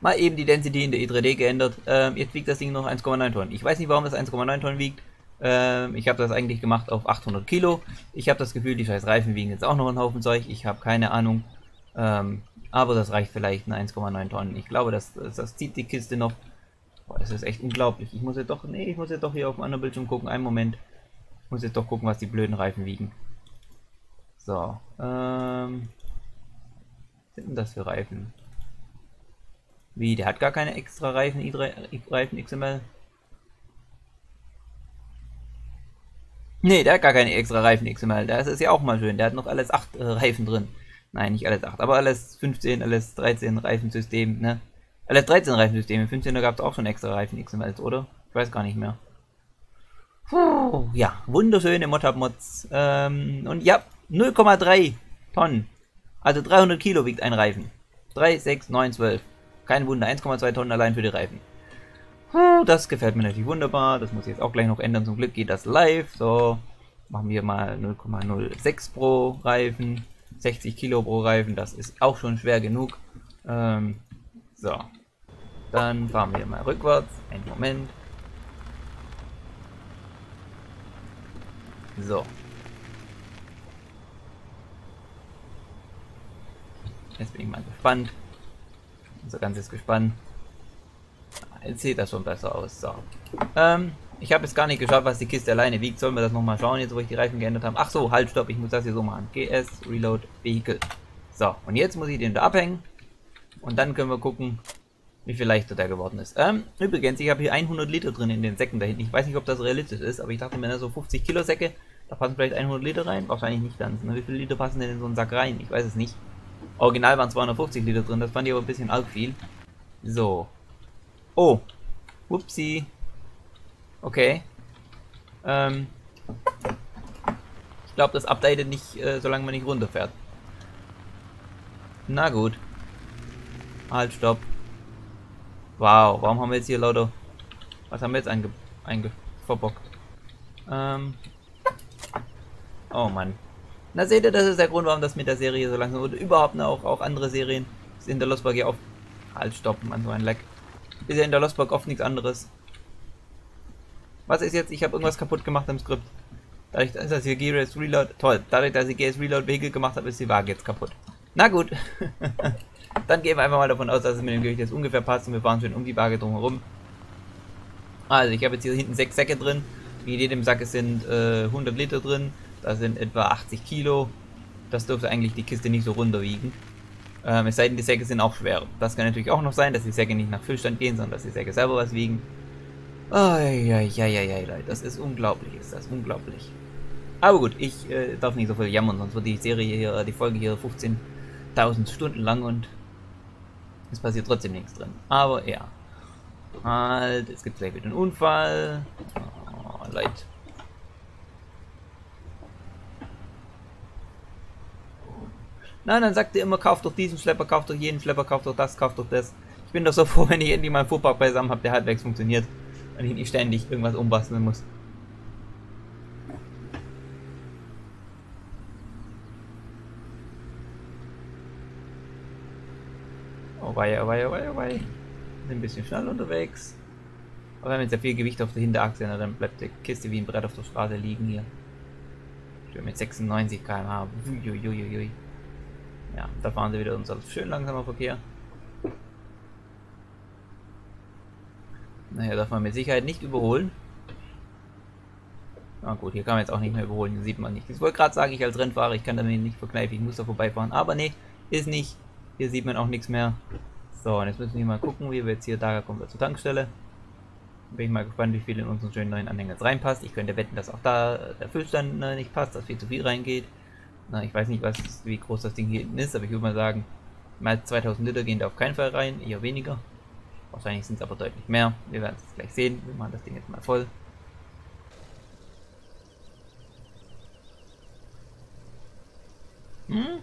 Mal eben die Density in der i3D geändert. Ähm, jetzt wiegt das Ding noch 1,9 Tonnen. Ich weiß nicht, warum das 1,9 Tonnen wiegt. Ähm, ich habe das eigentlich gemacht auf 800 Kilo. Ich habe das Gefühl, die scheiß Reifen wiegen jetzt auch noch einen Haufen Zeug. Ich habe keine Ahnung. Ähm, aber das reicht vielleicht eine 1,9 Tonnen. Ich glaube, das, das, das, zieht die Kiste noch. Boah, das ist echt unglaublich. Ich muss jetzt doch, nee, ich muss jetzt doch hier auf dem anderen Bildschirm gucken. Einen Moment. Ich muss jetzt doch gucken, was die blöden Reifen wiegen. So, ähm, was sind denn das für Reifen? Wie, der hat gar keine extra Reifen, Reifen XML? Nee, der hat gar keine extra Reifen XML. Da ist ja auch mal schön. Der hat noch alles 8 äh, Reifen drin. Nein, nicht alles 8, aber alles 15, alles 13 Reifensystem, ne? Alles 13 Reifensysteme. 15 da gab es auch schon extra Reifen XMLs, oder? Ich weiß gar nicht mehr. Puh, ja, wunderschöne Motab-Mods. Ähm, und ja, 0,3 Tonnen. Also 300 Kilo wiegt ein Reifen. 3, 6, 9, 12. Kein Wunder, 1,2 Tonnen allein für die Reifen. Puh, das gefällt mir natürlich wunderbar. Das muss ich jetzt auch gleich noch ändern. Zum Glück geht das live. So, machen wir mal 0,06 pro Reifen. 60 Kilo pro Reifen, das ist auch schon schwer genug. Ähm, so, dann fahren wir mal rückwärts. Einen Moment. So. Jetzt bin ich mal gespannt. Unser ganzes Gespann. Jetzt sieht das schon besser aus. So. Ähm, ich habe jetzt gar nicht geschaut, was die Kiste alleine wiegt. Sollen wir das nochmal schauen, jetzt wo ich die Reifen geändert habe. Ach so, halt, stopp, ich muss das hier so machen. GS, Reload, Vehicle. So, und jetzt muss ich den da abhängen. Und dann können wir gucken, wie viel leichter der geworden ist. Ähm, übrigens, ich habe hier 100 Liter drin in den Säcken da hinten. Ich weiß nicht, ob das realistisch ist, aber ich dachte mir, so 50 Kilo Säcke, da passen vielleicht 100 Liter rein. Wahrscheinlich nicht ganz. Wie viele Liter passen denn in so einen Sack rein? Ich weiß es nicht. Original waren 250 Liter drin, das fand ich aber ein bisschen arg viel. So. Oh. Whoopsie. Okay. Ähm, ich glaube, das updatet nicht, äh, solange man nicht runterfährt. Na gut. Halt, stopp. Wow, warum haben wir jetzt hier lauter... Was haben wir jetzt einge... einge verbockt? Ähm... Oh Mann. Na seht ihr, das ist der Grund, warum das mit der Serie so langsam... Oder überhaupt auch, auch andere Serien sind in der Lostburg ja oft... Halt, stopp, man, so ein Leck. Ist ja in der Lostburg oft nichts anderes. Was ist jetzt? Ich habe irgendwas kaputt gemacht im Skript. Dadurch, dass ich GS Reload. Toll. Dadurch, dass ich GS Reload Vehicle gemacht habe, ist die Waage jetzt kaputt. Na gut. Dann gehen wir einfach mal davon aus, dass es mit dem Gewicht jetzt ungefähr passt und wir fahren schön um die Waage drumherum. Also ich habe jetzt hier hinten sechs Säcke drin. In jedem Sack sind äh, 100 Liter drin. Da sind etwa 80 Kilo. Das dürfte eigentlich die Kiste nicht so runterwiegen. Ähm, es sei denn, die Säcke sind auch schwer. Das kann natürlich auch noch sein, dass die Säcke nicht nach Füllstand gehen, sondern dass die Säcke selber was wiegen. Eieieiei, Leute, das ist unglaublich, ist das unglaublich. Aber gut, ich äh, darf nicht so viel jammern, sonst wird die Serie hier, die Folge hier 15.000 Stunden lang und es passiert trotzdem nichts drin. Aber ja. Halt, es gibt gleich wieder einen Unfall. Oh, Leute. Nein, dann sagt ihr immer, kauft doch diesen Schlepper, kauft doch jeden Schlepper, kauft doch das, kauft doch das. Ich bin doch so froh, wenn ich endlich mal einen Fuhrpark beisammen habe, der halbwegs funktioniert wenn ich nicht ständig irgendwas umbasteln muss. Oh wei, oh wei, oh wei, oh wei. Sind ein bisschen schnell unterwegs. Aber wir jetzt ja viel Gewicht auf der Hinterachse, na, dann bleibt die Kiste wie ein Brett auf der Straße liegen hier. Schön mit 96 km/h. Ja, da fahren sie wieder unser schön langsamer Verkehr. Naja, darf man mit Sicherheit nicht überholen. Na gut, hier kann man jetzt auch nicht mehr überholen, hier sieht man nicht. Ich wollte gerade sagen, ich als Rennfahrer, ich kann damit nicht verkneifen, ich muss da vorbeifahren. Aber nee, ist nicht. Hier sieht man auch nichts mehr. So, und jetzt müssen wir mal gucken, wie wir jetzt hier, da kommen wir zur Tankstelle. Bin ich mal gespannt, wie viel in unseren schönen neuen Anhänger reinpasst. Ich könnte wetten, dass auch da der Füllstand äh, nicht passt, dass viel zu viel reingeht. Na, ich weiß nicht, was, wie groß das Ding hier hinten ist, aber ich würde mal sagen, als 2000 Liter gehen da auf keinen Fall rein, eher weniger. Wahrscheinlich sind es aber deutlich mehr. Wir werden es gleich sehen. Wir machen das Ding jetzt mal voll. Hm?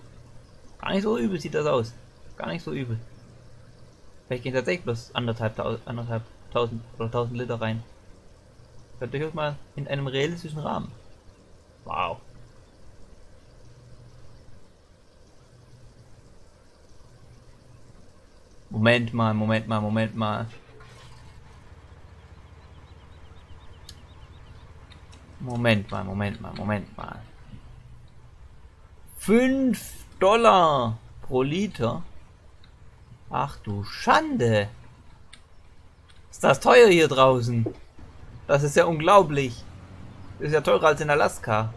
Gar nicht so übel sieht das aus. Gar nicht so übel. Vielleicht gehen tatsächlich bloß anderthalb, anderthalb tausend oder tausend Liter rein. Das durchaus mal in einem realistischen Rahmen. Wow. Moment mal, Moment mal, Moment mal. Moment mal, Moment mal, Moment mal. 5 Dollar pro Liter? Ach du Schande. Ist das teuer hier draußen? Das ist ja unglaublich. Ist ja teurer als in Alaska.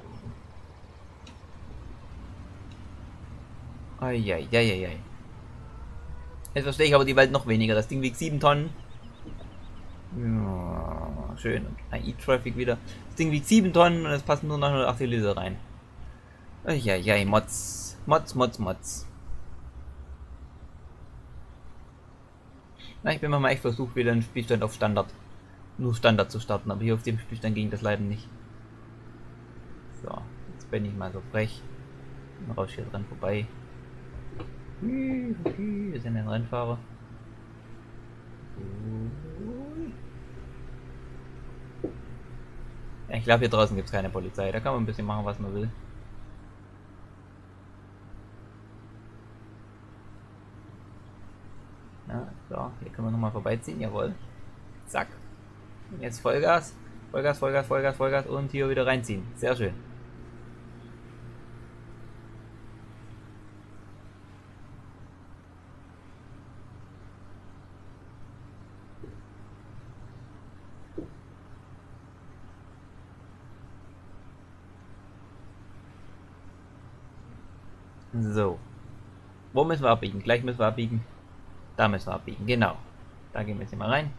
Eieieiei. Jetzt verstehe ich aber die Welt noch weniger. Das Ding wiegt 7 Tonnen. Ja, schön. Ein E-Traffic wieder. Das Ding wiegt 7 Tonnen und es passen nur 980 Liter rein. Eieiei, Mods. Mods, Mods, Mods. Na, ich bin mal echt versucht, wieder einen Spielstand auf Standard. Nur Standard zu starten, aber hier auf dem Spielstand ging das leider nicht. So, jetzt bin ich mal so frech. Raus hier dran vorbei. Wir sind ein Rennfahrer. Ich glaube, hier draußen gibt es keine Polizei. Da kann man ein bisschen machen, was man will. Ja, so, hier können wir nochmal vorbeiziehen. Jawohl. Zack. Jetzt Vollgas. Vollgas, Vollgas, Vollgas, Vollgas und hier wieder reinziehen. Sehr schön. So. Wo müssen wir abbiegen? Gleich müssen wir abbiegen. Da müssen wir abbiegen, genau. Da gehen wir jetzt mal rein.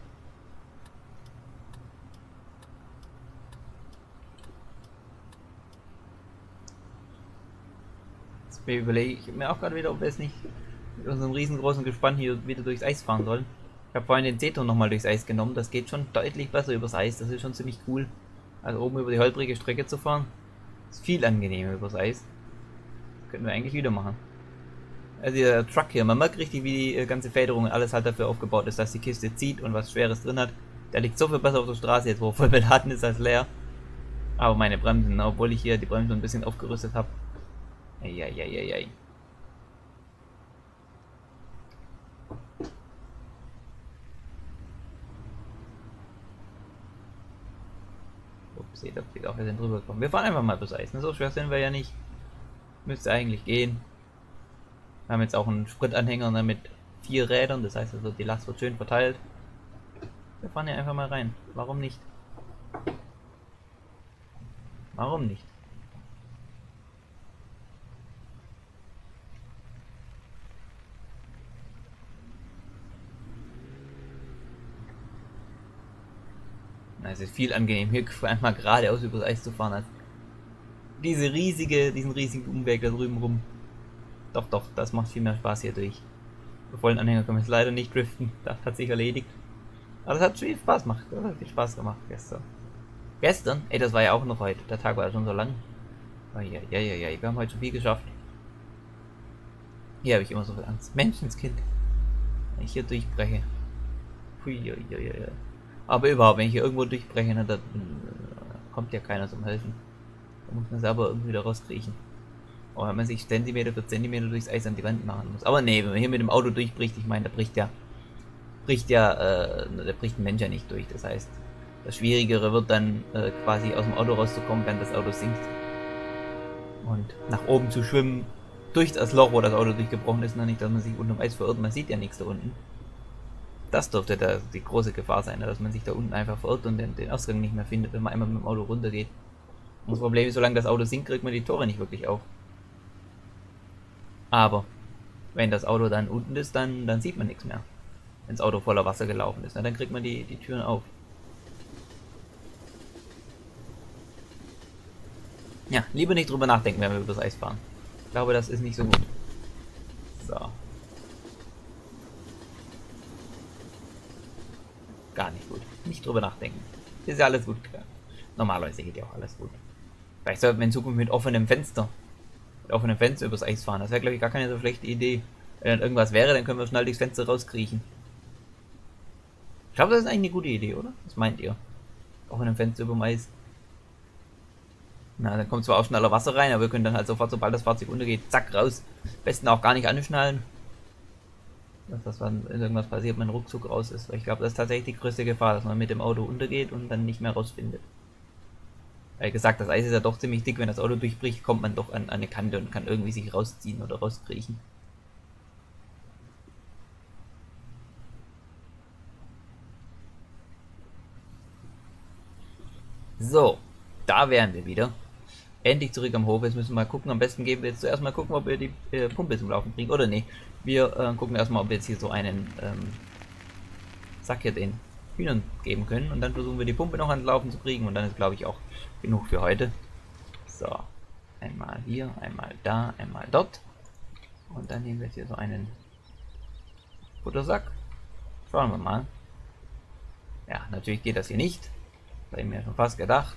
Jetzt überlege ich mir auch gerade wieder, ob wir es nicht mit unserem riesengroßen Gespann hier wieder durchs Eis fahren sollen. Ich habe vorhin den Zeton nochmal durchs Eis genommen. Das geht schon deutlich besser übers Eis. Das ist schon ziemlich cool. Also oben über die holprige Strecke zu fahren. Ist viel angenehmer übers Eis. Könnten wir eigentlich wieder machen. Also der Truck hier, man merkt richtig, wie die äh, ganze Federung und alles halt dafür aufgebaut ist, dass die Kiste zieht und was Schweres drin hat. Der liegt so viel besser auf der Straße jetzt, wo er voll beladen ist als leer. Aber meine Bremsen, obwohl ich hier die Bremsen ein bisschen aufgerüstet habe. Eieieiei. Ups, seht auch, wir sind drüber gekommen. Wir fahren einfach mal bis Eis. Ne? So schwer sind wir ja nicht. Müsste eigentlich gehen. Wir haben jetzt auch einen Spritanhänger ne, mit vier Rädern, das heißt also die Last wird schön verteilt. Wir fahren hier einfach mal rein. Warum nicht? Warum nicht? es ist viel angenehm, hier einfach geradeaus übers Eis zu fahren, als diese riesige, diesen riesigen Umweg da drüben rum. Doch, doch, das macht viel mehr Spaß hier durch. Mit vollen Anhänger können wir jetzt leider nicht driften. Das hat sich erledigt. Aber es hat viel Spaß gemacht. Das hat viel Spaß gemacht gestern. Gestern? Ey, das war ja auch noch heute. Der Tag war ja schon so lang. Oh, ja, ja, ja, ja. Wir haben heute schon viel geschafft. Hier habe ich immer so viel Angst. Menschenskind. Wenn ich hier durchbreche. Hui, hui, hui, hui. Aber überhaupt, wenn ich hier irgendwo durchbreche, dann, dann kommt ja keiner zum Helfen. Da muss man selber irgendwie wieder rauskriechen. Oder wenn man sich Zentimeter für Zentimeter durchs Eis an die Wand machen muss. Aber nee, wenn man hier mit dem Auto durchbricht, ich meine, da bricht ja, bricht ja, äh, da bricht ein Mensch ja nicht durch. Das heißt, das Schwierigere wird dann äh, quasi aus dem Auto rauszukommen, wenn das Auto sinkt. Und nach oben zu schwimmen, durch das Loch, wo das Auto durchgebrochen ist, noch nicht, dass man sich unter dem Eis verirrt, man sieht ja nichts da unten. Das dürfte da die große Gefahr sein, dass man sich da unten einfach verirrt und den, den Ausgang nicht mehr findet, wenn man einmal mit dem Auto runtergeht. Und das Problem ist, solange das Auto sinkt, kriegt man die Tore nicht wirklich auf. Aber wenn das Auto dann unten ist, dann, dann sieht man nichts mehr. Wenn das Auto voller Wasser gelaufen ist, na, dann kriegt man die, die Türen auf. Ja, lieber nicht drüber nachdenken, wenn wir übers Eis fahren. Ich glaube, das ist nicht so gut. So. Gar nicht gut. Nicht drüber nachdenken. Ist ja alles gut gegangen. Normalerweise geht ja auch alles gut. Vielleicht sollten wir in Zukunft mit offenem Fenster mit offenem Fenster übers Eis fahren. Das wäre, glaube ich, gar keine so schlechte Idee. Wenn dann irgendwas wäre, dann können wir schnell durchs Fenster rauskriechen. Ich glaube, das ist eigentlich eine gute Idee, oder? Was meint ihr? Offenem Fenster über dem Eis. Na, dann kommt zwar auch schneller Wasser rein, aber wir können dann halt sofort, sobald das Fahrzeug untergeht, zack, raus. Besten auch gar nicht anschnallen. Dass das, wenn irgendwas passiert, man ruckzuck raus ist. Weil ich glaube, das ist tatsächlich die größte Gefahr, dass man mit dem Auto untergeht und dann nicht mehr rausfindet. Wie gesagt, das Eis ist ja doch ziemlich dick. Wenn das Auto durchbricht, kommt man doch an, an eine Kante und kann irgendwie sich rausziehen oder rauskriechen. So, da wären wir wieder. Endlich zurück am Hof. Jetzt müssen wir mal gucken. Am besten gehen wir jetzt zuerst mal gucken, ob wir die äh, Pumpe zum Laufen kriegen. Oder nee. Wir äh, gucken erstmal, ob wir jetzt hier so einen ähm, Sack hier den Hühnern geben können. Und dann versuchen wir die Pumpe noch ans Laufen zu kriegen. Und dann ist, glaube ich, auch genug für heute. So. Einmal hier, einmal da, einmal dort. Und dann nehmen wir jetzt hier so einen Futtersack. Schauen wir mal. Ja, natürlich geht das hier nicht. Das habe ich mir schon fast gedacht.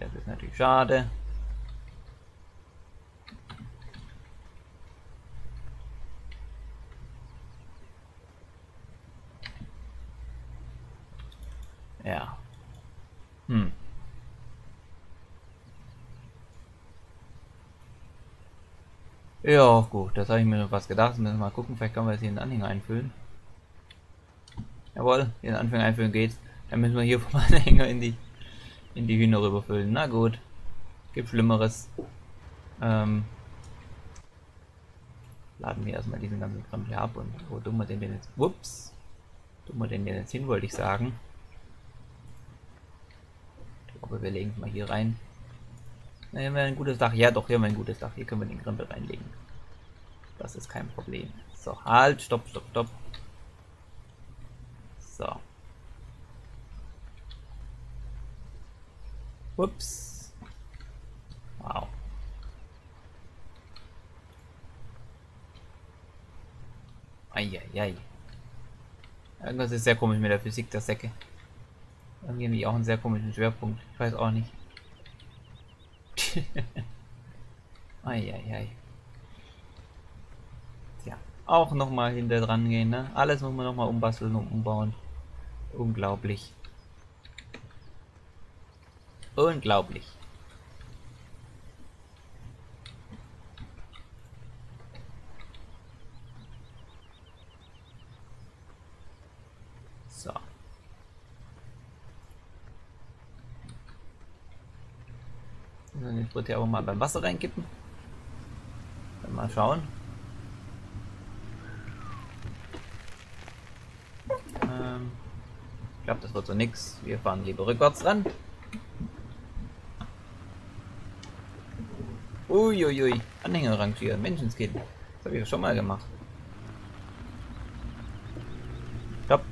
Das ist natürlich schade. Ja. Hm. Ja, gut, das habe ich mir was gedacht. Müssen wir mal gucken, vielleicht können wir jetzt hier einen Anhänger einfüllen. Jawohl, hier einen Anfänger einfüllen geht. Dann müssen wir hier vom Anhänger in die in die Hühner rüberfüllen. Na gut. Gibt Schlimmeres. Ähm, laden wir erstmal diesen ganzen Kram hier ab und wo dummer den denn jetzt. Ups. Dummer den jetzt hin, wollte ich sagen. Glaube, wir legen mal hier rein. Na, hier haben wir ein gutes Dach. Ja, doch, hier haben wir ein gutes Dach. Hier können wir den Krempel reinlegen. Das ist kein Problem. So, halt, stopp, stopp, stopp. So. Ups. Wow. Eieiei. Irgendwas ist sehr komisch mit der Physik der Säcke. Irgendwie auch einen sehr komischen Schwerpunkt. Ich weiß auch nicht. Eieiei. Tja, auch nochmal hinter dran gehen, ne? Alles muss man nochmal umbasteln und umbauen. Unglaublich. Unglaublich. So. Wird ja auch mal beim Wasser reinkippen. Mal schauen. Ähm, ich glaube, das wird so nix. Wir fahren lieber rückwärts ran. Uiuiui, Anhänger rangieren, Menschenskind. Das habe ich schon mal gemacht. Stopp.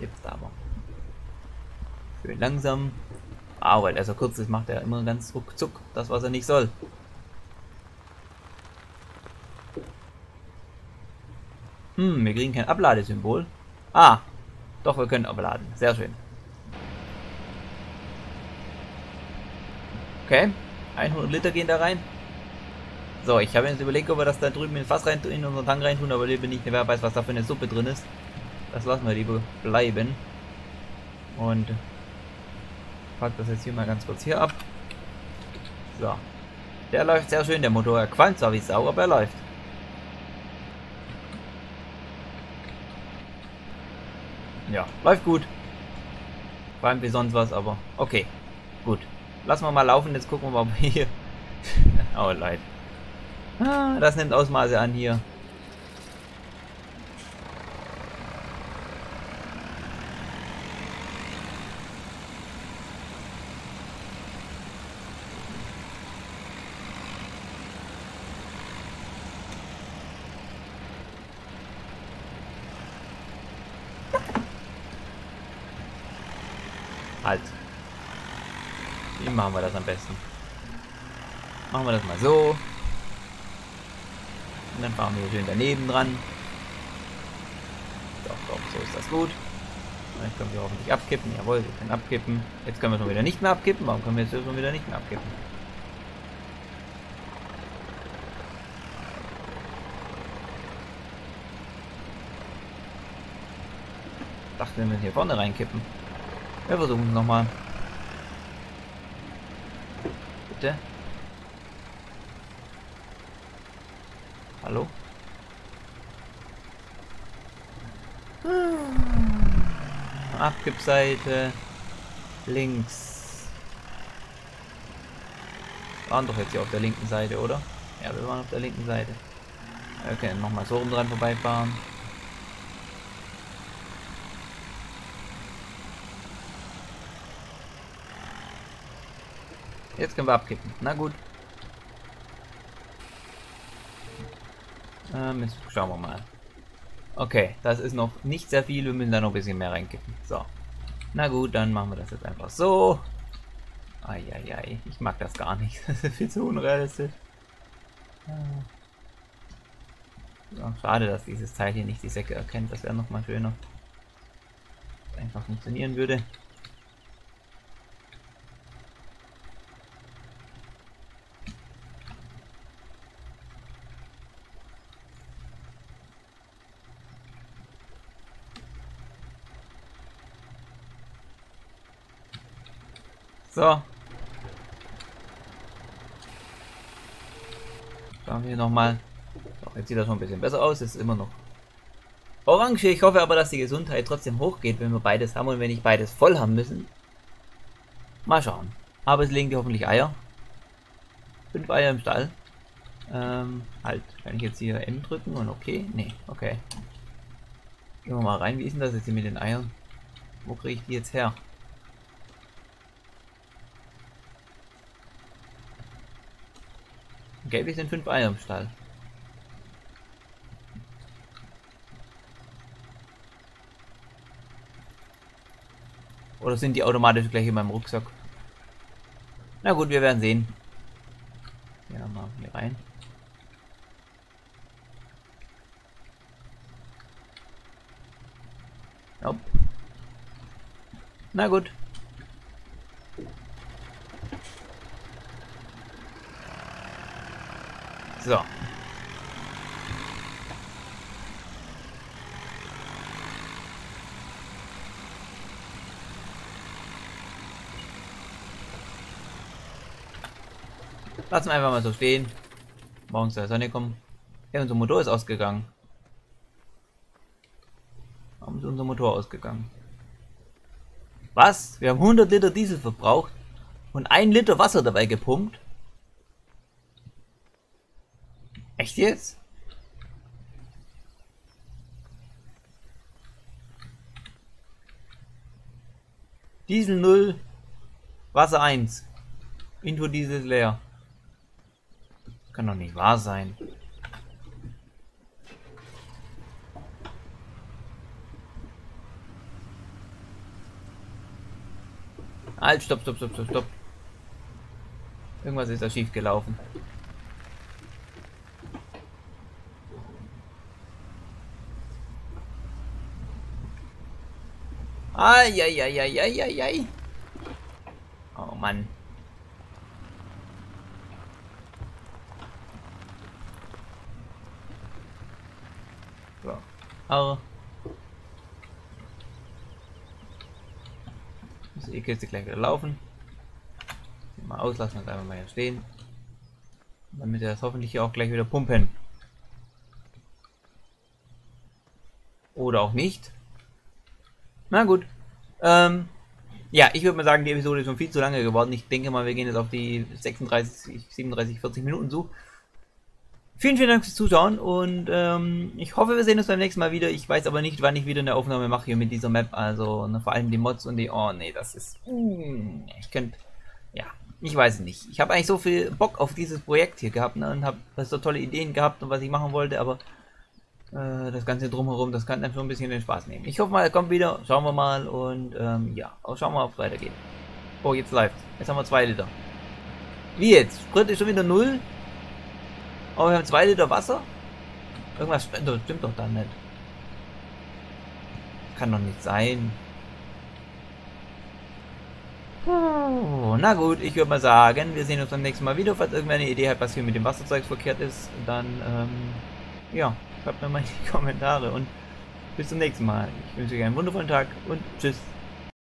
Jetzt aber. Schön langsam. Ah, weil er so kurz ist, macht er immer ganz ruckzuck das, was er nicht soll. Hm, wir kriegen kein Abladesymbol. Ah, doch, wir können abladen. Sehr schön. Okay. 100 Liter gehen da rein. So, ich habe jetzt überlegt, ob wir das da drüben in Fass rein, in unseren Tank rein tun, aber lieber nicht, wer weiß, was da für eine Suppe drin ist. Das lassen wir lieber bleiben. Und pack das jetzt hier mal ganz kurz hier ab. So. Der läuft sehr schön, der Motor. Er qualmt zwar wie Sau, aber er läuft. Ja, läuft gut. Qualmt wie sonst was, aber okay. Gut. Lassen wir mal laufen, jetzt gucken wir mal, ob wir hier... oh, leid. Ah, das nimmt Ausmaße an hier. Halt. Wie machen wir das am besten? Machen wir das mal so. Und dann fahren wir schön daneben dran. Doch, doch, so ist das gut. Jetzt können wir hoffentlich abkippen. Jawohl, wir können abkippen. Jetzt können wir schon wieder nicht mehr abkippen. Warum können wir jetzt schon wieder nicht mehr abkippen? Dachte, wir müssen hier vorne reinkippen. Wir versuchen es nochmal. Bitte. Hallo? Abgibseite. Links. Wir waren doch jetzt hier auf der linken Seite, oder? Ja, wir waren auf der linken Seite. Okay, nochmal so rum dran vorbeifahren. Jetzt können wir abkippen. Na gut. Ähm, jetzt schauen wir mal. Okay, das ist noch nicht sehr viel. Wir müssen da noch ein bisschen mehr reinkippen. So. Na gut, dann machen wir das jetzt einfach so. Eieiei, ich mag das gar nicht. Das ist viel zu unrealistisch. So, schade, dass dieses Teil hier nicht die Säcke erkennt. Das wäre noch mal schöner. Einfach funktionieren würde. So. Schauen wir nochmal. Jetzt sieht das schon ein bisschen besser aus. Ist immer noch orange. Ich hoffe aber, dass die Gesundheit trotzdem hochgeht, wenn wir beides haben und wenn nicht beides voll haben müssen. Mal schauen. Aber es legen die hoffentlich Eier. Fünf Eier im Stall. Ähm, halt. Kann ich jetzt hier M drücken und okay? Nee, okay. Gehen wir mal rein. Wie ist denn das jetzt hier mit den Eiern? Wo kriege ich die jetzt her? Gelb sind fünf Eier im Stall. Oder sind die automatisch gleich in meinem Rucksack? Na gut, wir werden sehen. Ja, mal hier rein. Nope. Na gut. So. Lassen wir einfach mal so stehen. Morgens zur Sonne kommen. Ja, unser Motor ist ausgegangen. Warum ist unser Motor ausgegangen? Was? Wir haben 100 Liter Diesel verbraucht und ein Liter Wasser dabei gepumpt? Echt jetzt? Diesel 0, Wasser 1. Info Diesel leer. Kann doch nicht wahr sein. Halt, stopp, stopp, stopp, stopp, stopp. Irgendwas ist da schief gelaufen. Eieieiei. Oh Mann. So. Oh. Muss die Kiste gleich wieder laufen. Mal auslassen und einfach mal hier stehen. Damit er das hoffentlich hier auch gleich wieder pumpen. Oder auch nicht. Na gut. Ähm, ja, ich würde mal sagen, die Episode ist schon viel zu lange geworden. Ich denke mal, wir gehen jetzt auf die 36, 37, 40 Minuten zu. Vielen, vielen Dank fürs Zuschauen und ähm, ich hoffe, wir sehen uns beim nächsten Mal wieder. Ich weiß aber nicht, wann ich wieder eine Aufnahme mache hier mit dieser Map. Also ne, vor allem die Mods und die... Oh nee, das ist... Mm, ich könnte... Ja, ich weiß nicht. Ich habe eigentlich so viel Bock auf dieses Projekt hier gehabt ne, und habe so tolle Ideen gehabt und was ich machen wollte, aber äh, das Ganze drumherum, das kann schon ein bisschen den Spaß nehmen. Ich hoffe mal, er kommt wieder, schauen wir mal und ähm, ja, schauen wir mal, ob es weitergeht. Oh, jetzt läuft. Jetzt haben wir 2 Liter. Wie jetzt? Sprit ist schon wieder 0? Aber wir haben 2 Liter Wasser? Irgendwas stimmt doch da nicht. Kann doch nicht sein. Oh, na gut, ich würde mal sagen, wir sehen uns beim nächsten Mal wieder. Falls irgendwer eine Idee hat, was hier mit dem Wasserzeug verkehrt ist, dann, ähm, ja, schreibt mir mal in die Kommentare und bis zum nächsten Mal. Ich wünsche euch einen wundervollen Tag und tschüss.